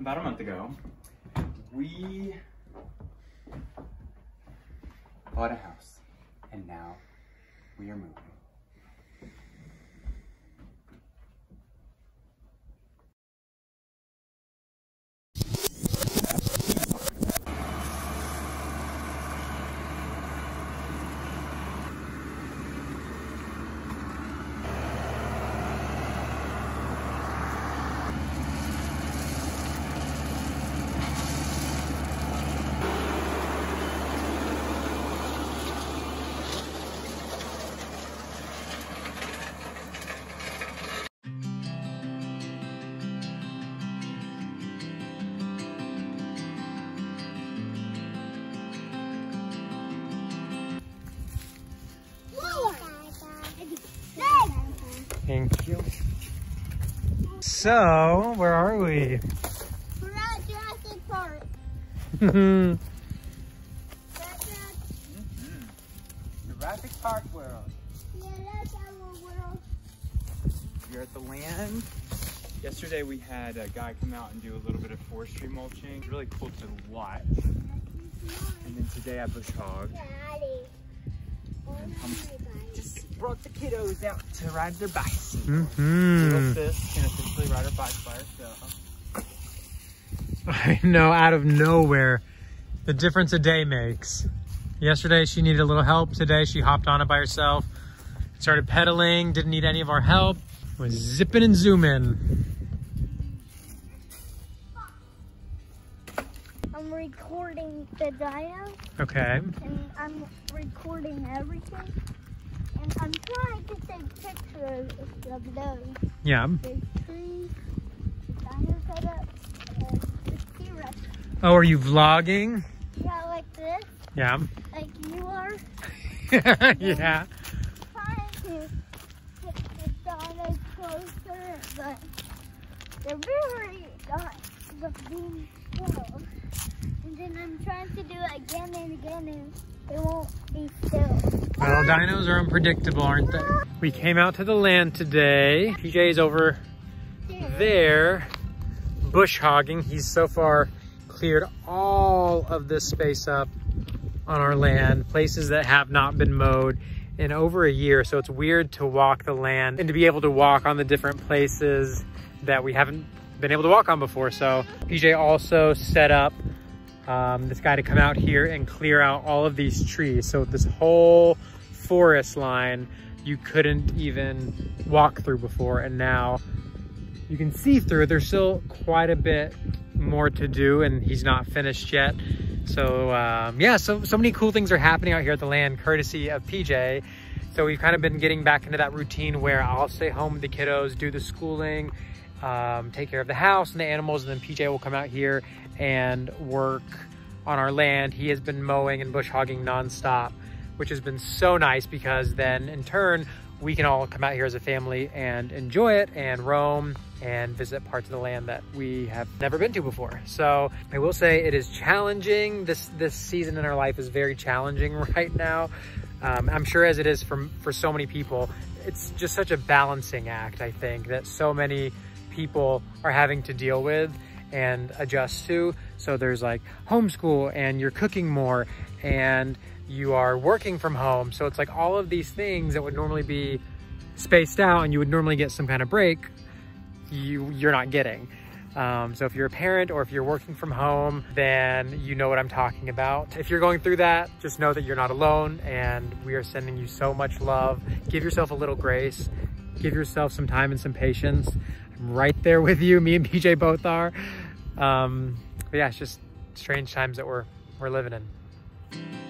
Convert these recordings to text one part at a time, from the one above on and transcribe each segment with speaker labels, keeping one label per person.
Speaker 1: about a month ago, we bought a house and now we are moving. So, where are we?
Speaker 2: We're at Jurassic Park.
Speaker 1: Jurassic Park World.
Speaker 2: yeah, that's our world.
Speaker 1: You're at the land. Yesterday we had a guy come out and do a little bit of forestry mulching. It's really cool to watch. And then today I bush hogged.
Speaker 2: Daddy. Oh
Speaker 1: And
Speaker 2: my
Speaker 1: I'm
Speaker 2: God.
Speaker 1: Just brought the kiddos out to ride their bikes.
Speaker 3: Mm-hmm.
Speaker 1: Little sis can officially ride her bike by herself.
Speaker 3: I know, out of nowhere, the difference a day makes. Yesterday she needed a little help. Today she hopped on it by herself, started pedaling, didn't need any of our help, was zipping and zooming.
Speaker 2: I'm recording the dino
Speaker 3: Okay.
Speaker 2: and I'm recording everything. And I'm trying to take pictures of those.
Speaker 3: Yeah.
Speaker 2: There's trees, the dino setup, and the T-Rex.
Speaker 3: Oh, are you vlogging?
Speaker 2: Yeah, like this,
Speaker 3: Yeah.
Speaker 2: like you are.
Speaker 3: yeah.
Speaker 2: trying to get the dinos closer, but they're very the still. And then I'm trying to do it again and again, and they won't be still.
Speaker 3: Well, dinos are unpredictable, aren't they? We came out to the land today. PJ's over there bush hogging. He's so far cleared all of this space up on our land, places that have not been mowed in over a year. So it's weird to walk the land and to be able to walk on the different places that we haven't been able to walk on before. So PJ also set up um, this guy to come out here and clear out all of these trees. So this whole forest line you couldn't even walk through before and now you can see through. There's still quite a bit more to do and he's not finished yet. So um, yeah, so, so many cool things are happening out here at the land courtesy of PJ. So we've kind of been getting back into that routine where I'll stay home with the kiddos, do the schooling, um, take care of the house and the animals, and then PJ will come out here and work on our land. He has been mowing and bush hogging nonstop, which has been so nice because then in turn, we can all come out here as a family and enjoy it and roam and visit parts of the land that we have never been to before. So I will say it is challenging. This this season in our life is very challenging right now. Um, I'm sure as it is for, for so many people, it's just such a balancing act, I think, that so many people are having to deal with and adjust to. So there's like homeschool and you're cooking more and you are working from home. So it's like all of these things that would normally be spaced out and you would normally get some kind of break, you, you're not getting. Um, so if you're a parent or if you're working from home, then you know what I'm talking about. If you're going through that, just know that you're not alone and we are sending you so much love. Give yourself a little grace. Give yourself some time and some patience. I'm right there with you. Me and PJ both are. Um, but yeah, it's just strange times that we're, we're living in.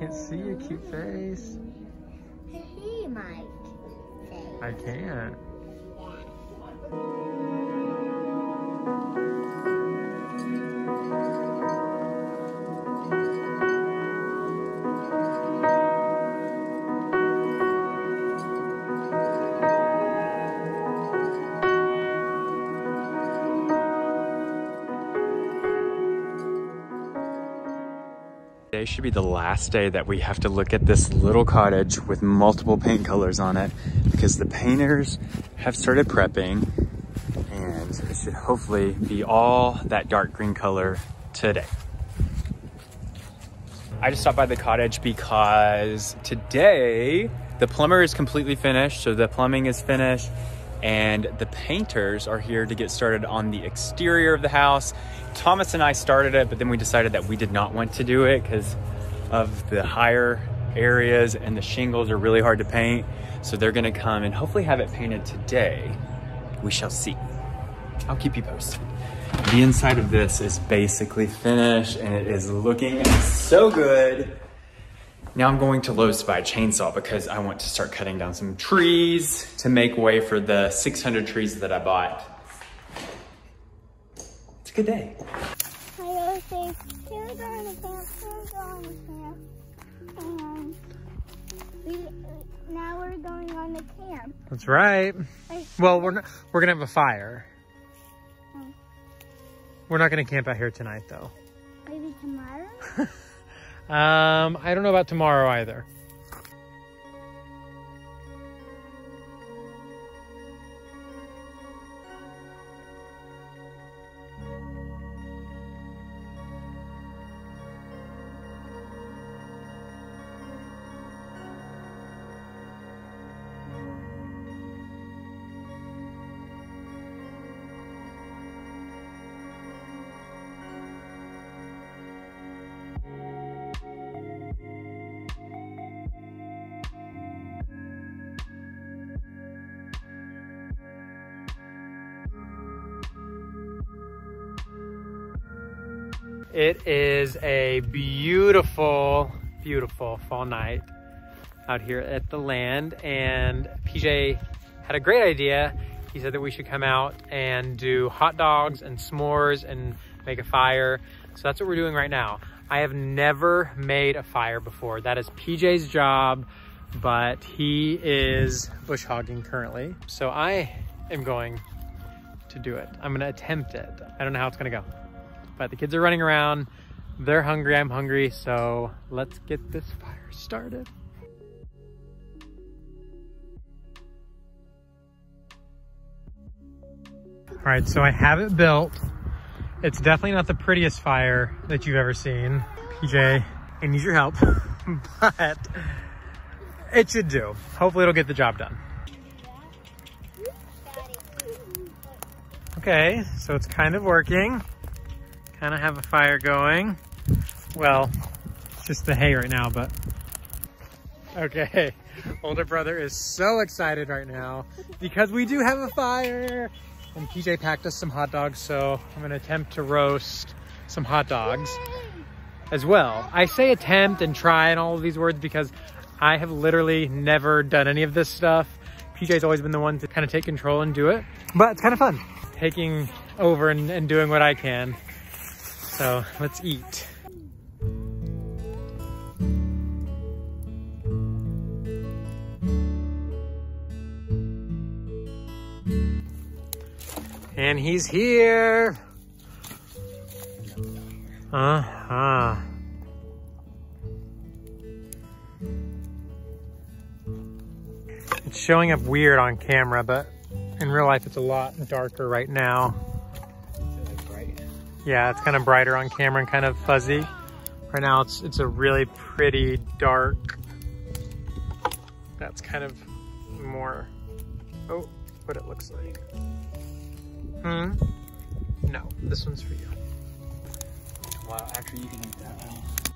Speaker 3: Can't see your cute face.
Speaker 2: He might say.
Speaker 3: I can't.
Speaker 1: Today should be the last day that we have to look at this little cottage with multiple paint colors on it because the painters have started prepping and it should hopefully be all that dark green color today. I just stopped by the cottage because today the plumber is completely finished. So the plumbing is finished and the painters are here to get started on the exterior of the house. Thomas and I started it, but then we decided that we did not want to do it because of the higher areas and the shingles are really hard to paint. So they're gonna come and hopefully have it painted today. We shall see. I'll keep you posted. The inside of this is basically finished and it is looking so good. Now I'm going to Lowe's to buy a chainsaw because I want to start cutting down some trees to make way for the 600 trees that I bought. It's a good day.
Speaker 2: I gotta say, here's on the camp, here's on the camp. And we, now we're going on the camp.
Speaker 3: That's right. Well, we're not, we're gonna have a fire.
Speaker 2: Oh.
Speaker 3: We're not gonna camp out here tonight though.
Speaker 2: Maybe tomorrow?
Speaker 3: Um, I don't know about tomorrow either. It is a beautiful, beautiful fall night out here at the land. And PJ had a great idea. He said that we should come out and do hot dogs and s'mores and make a fire. So that's what we're doing right now. I have never made a fire before. That is PJ's job, but he is bush hogging currently. So I am going to do it. I'm gonna attempt it. I don't know how it's gonna go but the kids are running around. They're hungry, I'm hungry, so let's get this fire started. All right, so I have it built. It's definitely not the prettiest fire that you've ever seen. PJ, I need your help, but it should do. Hopefully it'll get the job done. Okay, so it's kind of working. Kind of have a fire going. Well, it's just the hay right now, but okay. Older brother is so excited right now because we do have a fire. And PJ packed us some hot dogs, so I'm gonna attempt to roast some hot dogs as well. I say attempt and try and all of these words because I have literally never done any of this stuff. PJ's always been the one to kind of take control and do it, but it's kind of fun taking over and, and doing what I can. So let's eat. And he's here. Uh-huh. It's showing up weird on camera, but in real life it's a lot darker right now. Yeah, it's kind of brighter on camera and kind of fuzzy. Right now it's it's a really pretty dark. That's kind of more, oh, what it looks like. Hmm? No, this one's for you.
Speaker 1: Wow, actually you can eat that one.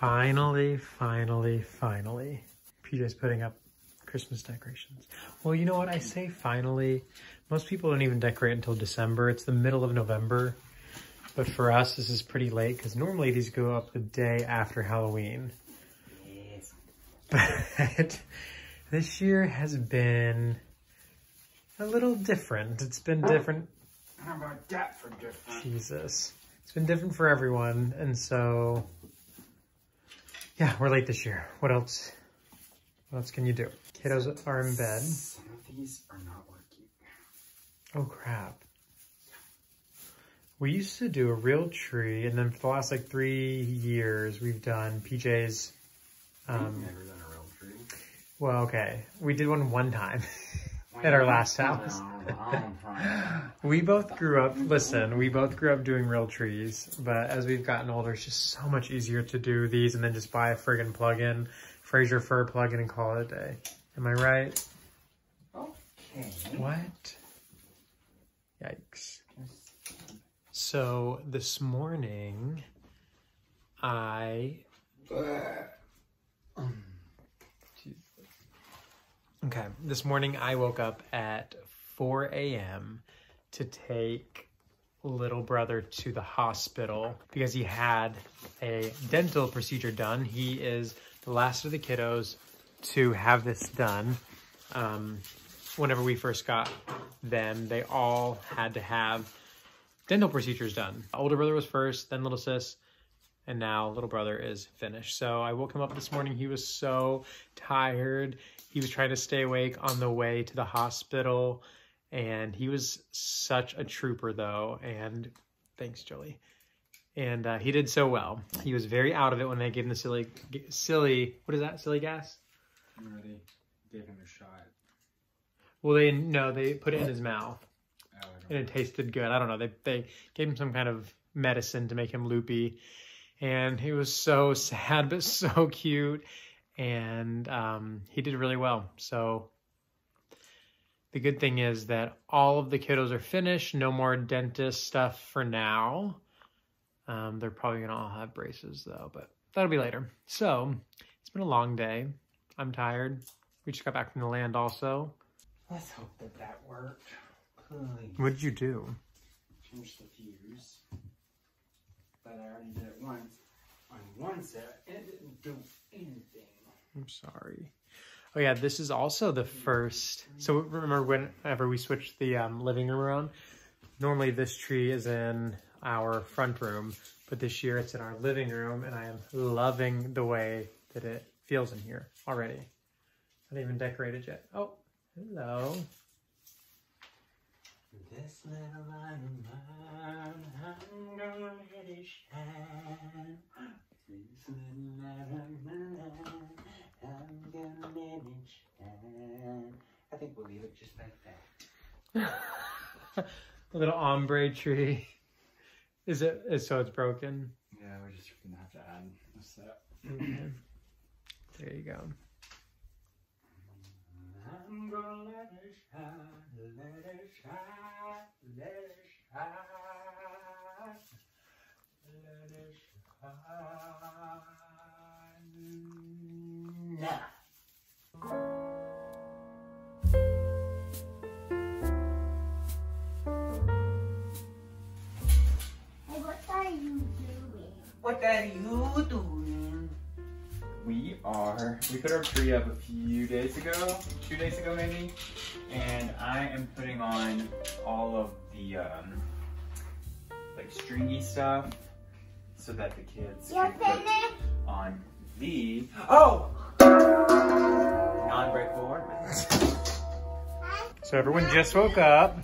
Speaker 3: Finally, finally, finally. PJ's putting up Christmas decorations. Well, you know what? I say finally. Most people don't even decorate until December. It's the middle of November. But for us, this is pretty late because normally these go up the day after Halloween.
Speaker 1: Yes.
Speaker 3: But this year has been a little different. It's been different.
Speaker 1: How about that for different?
Speaker 3: Jesus. It's been different for everyone. And so, yeah, we're late this year. What else? What else can you do? Kiddos are in bed.
Speaker 1: Some of these are not working.
Speaker 3: Oh, crap. We used to do a real tree, and then for the last like three years, we've done PJ's. Um,
Speaker 1: Never done a real tree.
Speaker 3: well, okay, we did one one time at our last house. We both grew up, listen, we both grew up doing real trees, but as we've gotten older, it's just so much easier to do these and then just buy a friggin' plug-in, Fraser Fir plug-in and call it a day. Am I right?
Speaker 1: Okay.
Speaker 3: What? Yikes. So this morning, I. Okay, this morning I woke up at 4 a.m. to take little brother to the hospital because he had a dental procedure done. He is the last of the kiddos to have this done. Um, whenever we first got them, they all had to have dental procedures done. Older brother was first, then little sis, and now little brother is finished. So I woke him up this morning. He was so tired. He was trying to stay awake on the way to the hospital, and he was such a trooper though. And thanks, Jolie. And uh, he did so well. He was very out of it when they gave him the silly, silly. What is that? Silly gas?
Speaker 1: Remember they gave him a shot.
Speaker 3: Well, they no, they put it in his mouth.
Speaker 1: Oh,
Speaker 3: and it tasted good. I don't know. They they gave him some kind of medicine to make him loopy, and he was so sad but so cute, and um, he did really well. So the good thing is that all of the kiddos are finished. No more dentist stuff for now. Um, they're probably gonna all have braces though, but that'll be later. So it's been a long day. I'm tired. We just got back from the land also.
Speaker 1: Let's hope that that worked. Please.
Speaker 3: What did you do?
Speaker 1: Change the fuse. But I already did it once on one set and it didn't do anything.
Speaker 3: I'm sorry. Oh yeah, this is also the first. So remember whenever we switched the um, living room around? Normally this tree is in our front room, but this year it's in our living room, and I am loving the way that it feels in here already. I haven't even decorated yet. Oh, hello.
Speaker 1: This little light I'm gonna I'm gonna manage. shine. I think we'll leave it just like that.
Speaker 3: A little ombre tree. Is it? Is so it's broken?
Speaker 1: Yeah, we're just gonna have to add a set.
Speaker 3: Okay. There you go.
Speaker 1: I'm gonna let it shine, let it shine, let it shine, let it shine. Now.
Speaker 2: Hey, what are you doing?
Speaker 1: What are you doing? We are. We put our tree up a few days ago, two days ago maybe, and I am putting on all of the um, like stringy stuff so that the kids
Speaker 2: You're
Speaker 1: can put on the oh non-breakable ornaments.
Speaker 3: So everyone just woke up.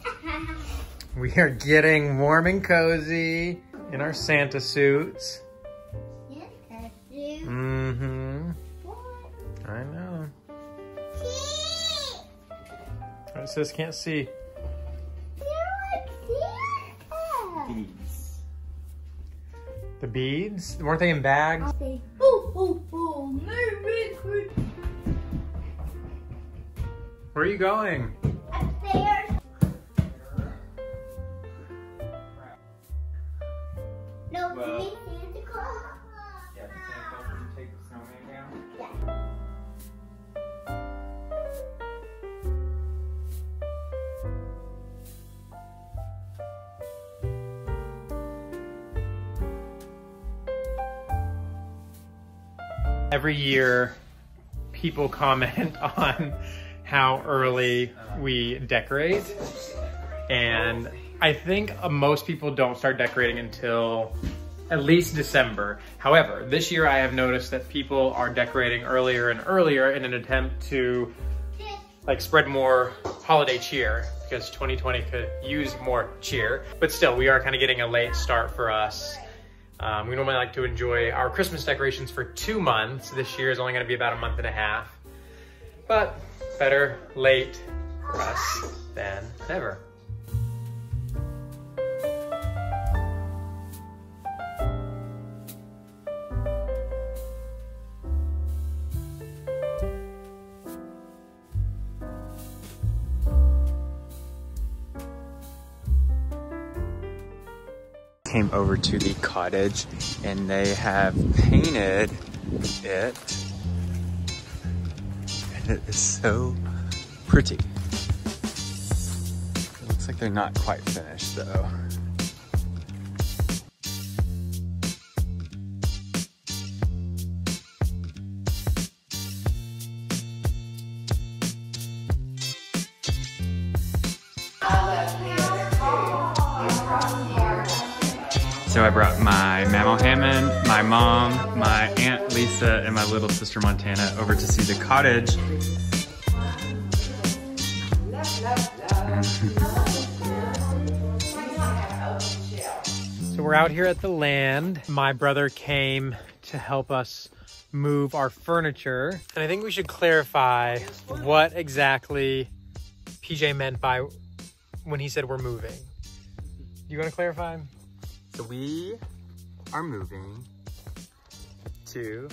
Speaker 3: We are getting warm and cozy in our Santa suits.
Speaker 2: Yes, I.
Speaker 3: Mm-hmm. I know.
Speaker 2: See?
Speaker 3: It says can't see.
Speaker 2: You're like Santa.
Speaker 1: Beads.
Speaker 3: The beads? Weren't they in bags?
Speaker 2: Say, oh, oh, oh, Merry Christmas.
Speaker 3: Where are you going?
Speaker 2: Upstairs. No,
Speaker 1: well,
Speaker 2: Santa Claus.
Speaker 1: Yeah, Santa Claus can take the snowman down. Yeah.
Speaker 3: Every year, people comment on how early we decorate. And I think most people don't start decorating until at least December. However, this year I have noticed that people are decorating earlier and earlier in an attempt to like spread more holiday cheer because 2020 could use more cheer. But still, we are kind of getting a late start for us. Um, we normally like to enjoy our Christmas decorations for two months. This year is only gonna be about a month and a half. But better late for us than never.
Speaker 1: Came over to the cottage and they have painted it. It is so pretty. It looks like they're not quite finished though. So I brought my Mammal Hammond, my mom, my Aunt Lisa, and my little sister Montana over to see the cottage.
Speaker 3: So we're out here at the land. My brother came to help us move our furniture. And I think we should clarify what exactly PJ meant by when he said we're moving. You want to clarify?
Speaker 1: So we are moving to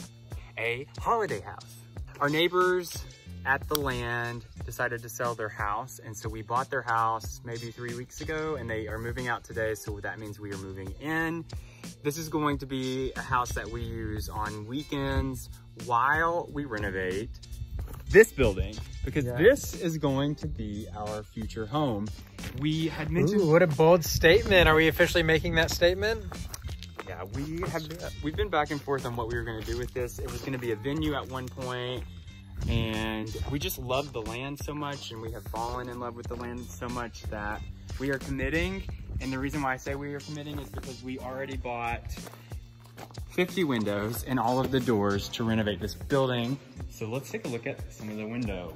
Speaker 1: a holiday house. Our neighbors at the land decided to sell their house. And so we bought their house maybe three weeks ago and they are moving out today. So that means we are moving in. This is going to be a house that we use on weekends while we renovate this building because
Speaker 3: Yeah.
Speaker 1: this is going to be our future home. We had mentioned
Speaker 3: Ooh, what a bold statement. Are we officially making that statement?
Speaker 1: Yeah, we have we've been back and forth on what we were going to do with this. It was going to be a venue at one point, and we just love the land so much, and we have fallen in love with the land so much that we are committing. And the reason why I say we are committing is because we already bought 50 windows and all of the doors to renovate this building. So let's take a look at some of the windows.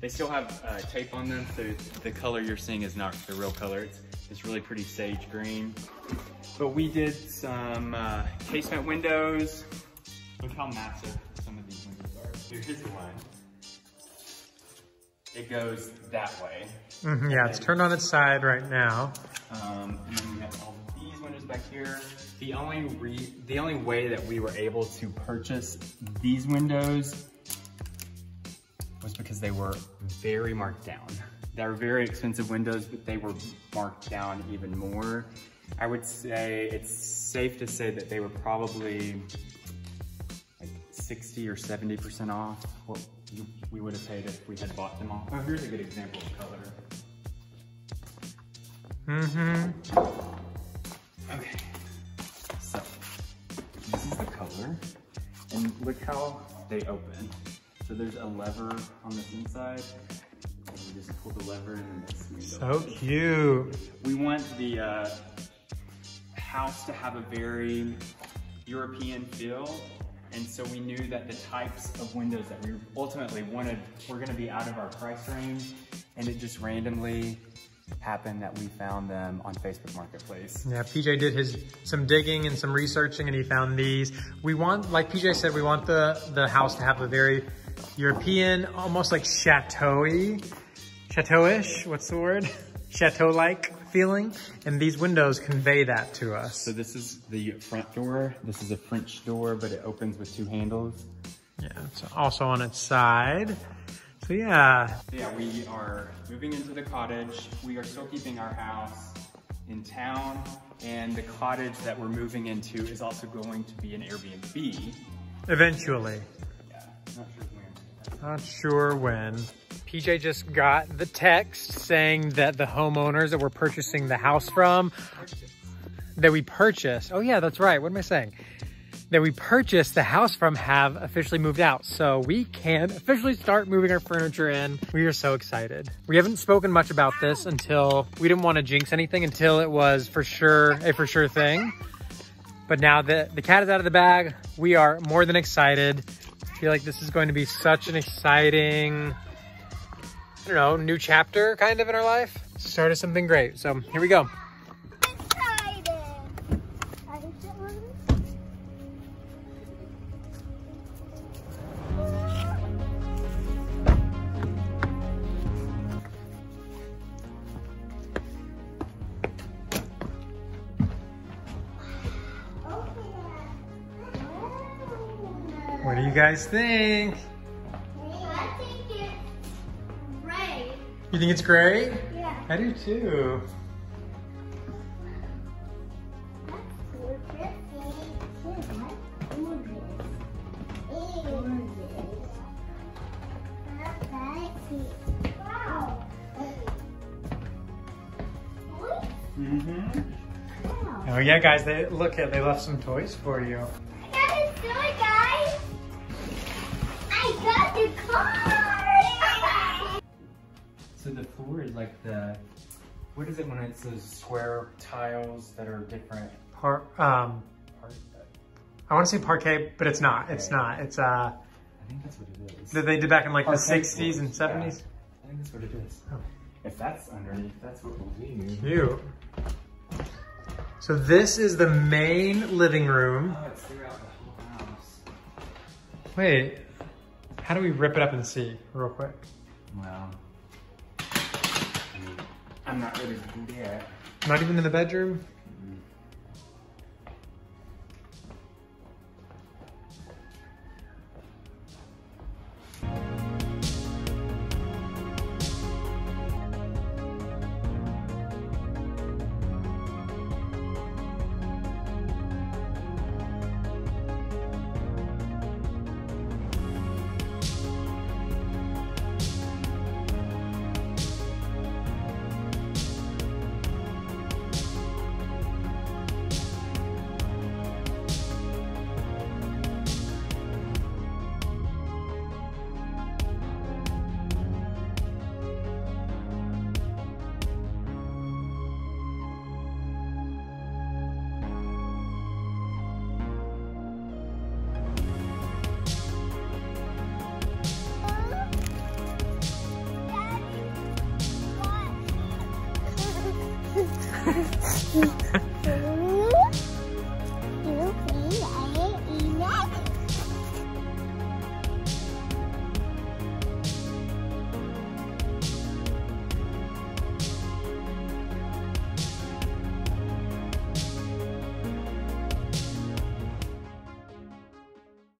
Speaker 1: They still have uh, tape on them, so the color you're seeing is not the real color. It's, it's really pretty sage green. But we did some uh, casement windows. Look how massive some of these windows are. Here's one. It goes that way.
Speaker 3: Mhm, yeah, it's turned on its side right now.
Speaker 1: Um, windows back here. The only re the only way that we were able to purchase these windows was because they were very marked down. They were very expensive windows, but they were marked down even more. I would say it's safe to say that they were probably like 60 or 70% off what we would have paid if we had bought them off. Oh, here's a good example of color.
Speaker 3: Mm-hmm.
Speaker 1: Okay, so this is the color, and look how they open. So there's a lever on this inside, and you just pull the lever and it's
Speaker 3: So cute.
Speaker 1: We want the uh, house to have a very European feel, and so we knew that the types of windows that we ultimately wanted were gonna be out of our price range, and it just randomly happened that we found them on Facebook Marketplace.
Speaker 3: Yeah, PJ did his some digging and some researching and he found these. We want, like PJ said, we want the, the house to have a very European, almost like chateau-y, chateau-ish, what's the word? Chateau-like feeling. And these windows convey that to us.
Speaker 1: So this is the front door. This is a French door, but it opens with two handles.
Speaker 3: Yeah, it's also on its side. So yeah,
Speaker 1: Yeah, we are moving into the cottage. We are still keeping our house in town, and the cottage that we're moving into is also going to be an Airbnb.
Speaker 3: eventually.
Speaker 1: Yeah, not sure when.
Speaker 3: Not sure when. PJ just got the text saying that the homeowners that we're purchasing the house from, that we purchased. Oh yeah, that's right. What am I saying? That we purchased the house from have officially moved out. So we can officially start moving our furniture in. We are so excited. We haven't spoken much about this until we didn't want to jinx anything until it was for sure a for sure thing. But now that the cat is out of the bag, we are more than excited. I feel like this is going to be such an exciting, I don't know, new chapter kind of in our life. Start of something great. So here we go. Guys think?
Speaker 2: I think it's great.
Speaker 3: You think it's great?
Speaker 2: Yeah.
Speaker 3: I do too.
Speaker 1: Mm-hmm.
Speaker 3: Oh yeah, guys, they look at they left some toys for you.
Speaker 1: So the floor is like the, what is it when it's those square tiles that are different?
Speaker 3: Par um,
Speaker 1: Part,
Speaker 3: I want to say parquet, but it's not. It's not. It's uh,
Speaker 1: I think that's what it is.
Speaker 3: that they did back in like the 60s
Speaker 1: floors,
Speaker 3: and
Speaker 1: yeah.
Speaker 3: 70s.
Speaker 1: I think that's what it is.
Speaker 3: Oh.
Speaker 1: If that's underneath, that's what we'll do.
Speaker 3: Cute. So this is the main living room.
Speaker 1: Oh, it's throughout the whole house.
Speaker 3: Wait, how do we rip it up and see real quick?
Speaker 1: Well, I mean, I'm not do that.
Speaker 3: Not even in the bedroom?
Speaker 2: Daddy, what?